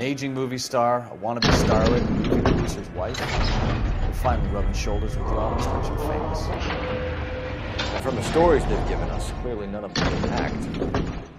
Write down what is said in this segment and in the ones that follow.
An aging movie star, a wannabe starlet, and movie producer's wife. They're finally rubbing shoulders with the honest rich and famous. From the stories they've given us, clearly none of them can act.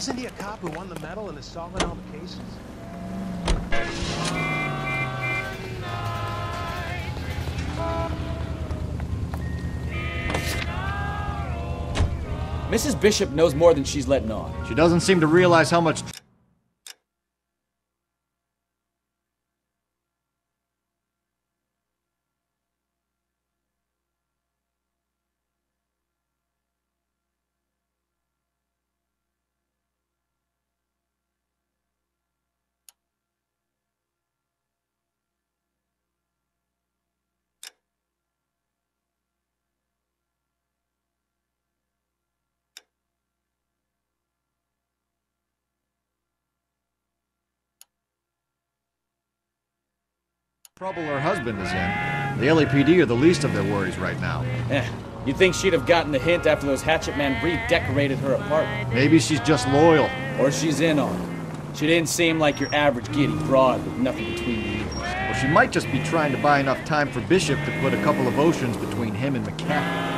Isn't he a cop who won the medal and is solving all the cases? Mrs. Bishop knows more than she's letting on. She doesn't seem to realize how much trouble her husband is in. The LAPD are the least of their worries right now. Eh, you'd think she'd have gotten the hint after those Hatchet Man redecorated her apartment. Maybe she's just loyal. Or she's in on it. She didn't seem like your average giddy broad with nothing between the ears. Well, she might just be trying to buy enough time for Bishop to put a couple of oceans between him and McCaffrey.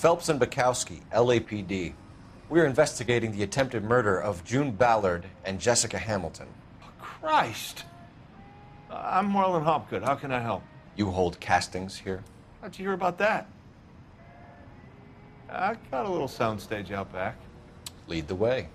Phelps and Bekowsky, LAPD. We are investigating the attempted murder of June Ballard and Jessica Hamilton. Christ! Uh, I'm Marlon Hopgood. How can I help? You hold castings here? How'd you hear about that? I got a little soundstage out back. Lead the way.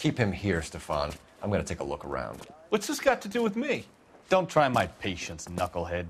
Keep him here, Stefan. I'm going to take a look around. What's this got to do with me? Don't try my patience, knucklehead.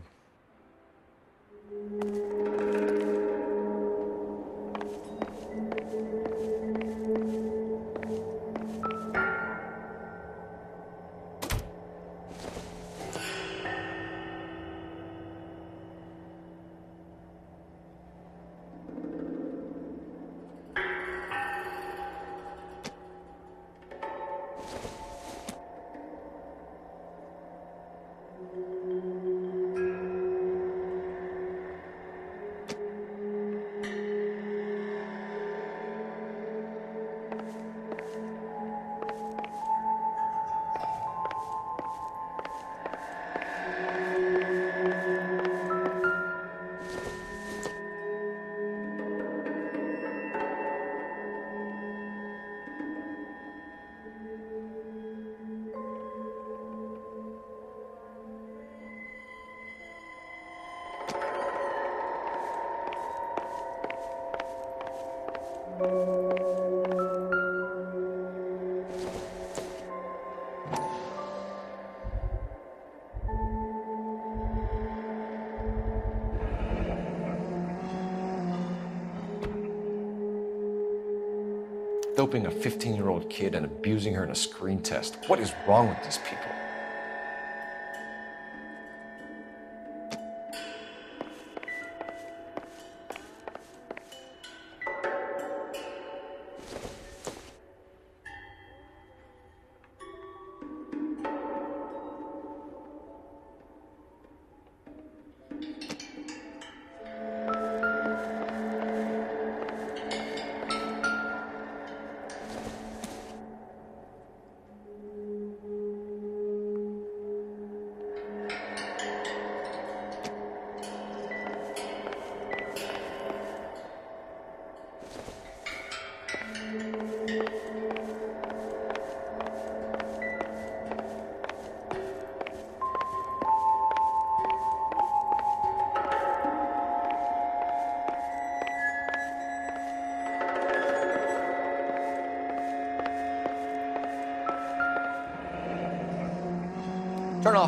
doping a 15 year old kid and abusing her in a screen test. What is wrong with these people?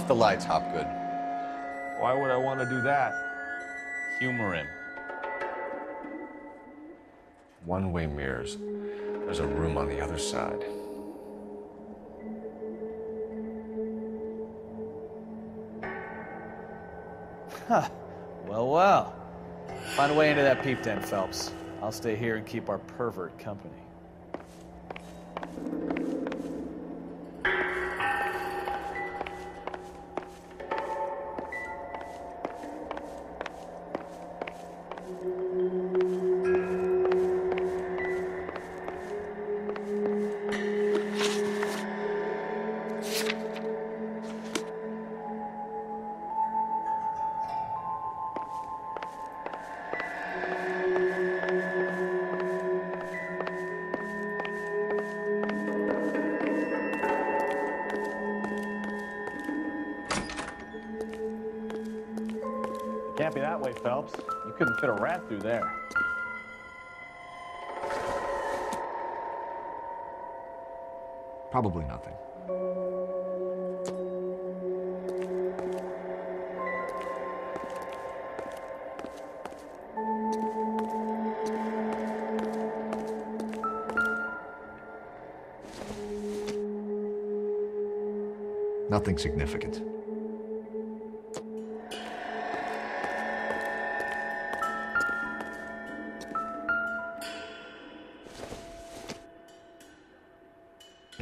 Off the lights, Hopgood. Why would I want to do that? Humor him. One way mirrors. There's a room on the other side. Well, well. Find a way into that peep den, Phelps. I'll stay here and keep our pervert company. Phelps. You couldn't fit a rat through there. Probably nothing. Nothing significant.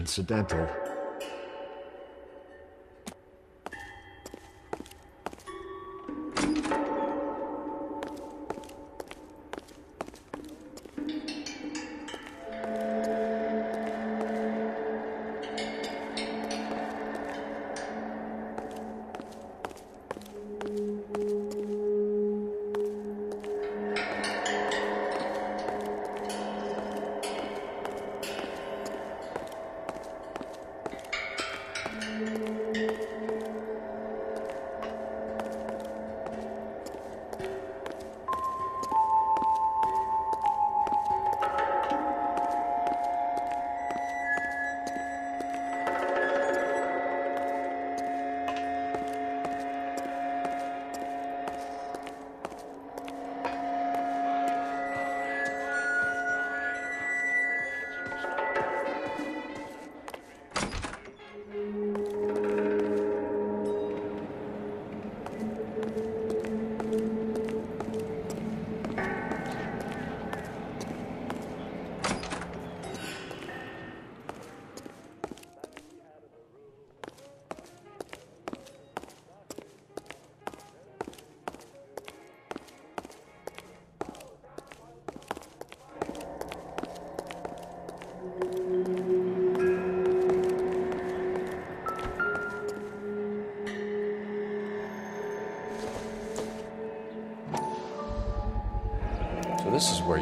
Incidental.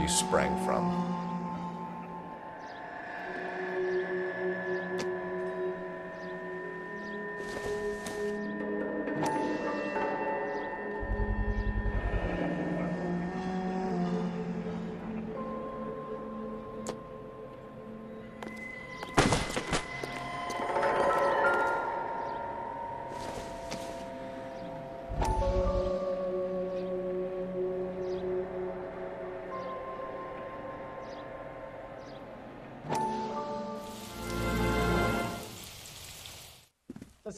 Sprang from.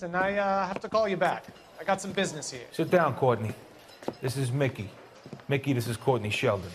Listen, I uh, have to call you back. I got some business here. Sit down, Courtney. This is Mickey. Mickey, this is Courtney Sheldon.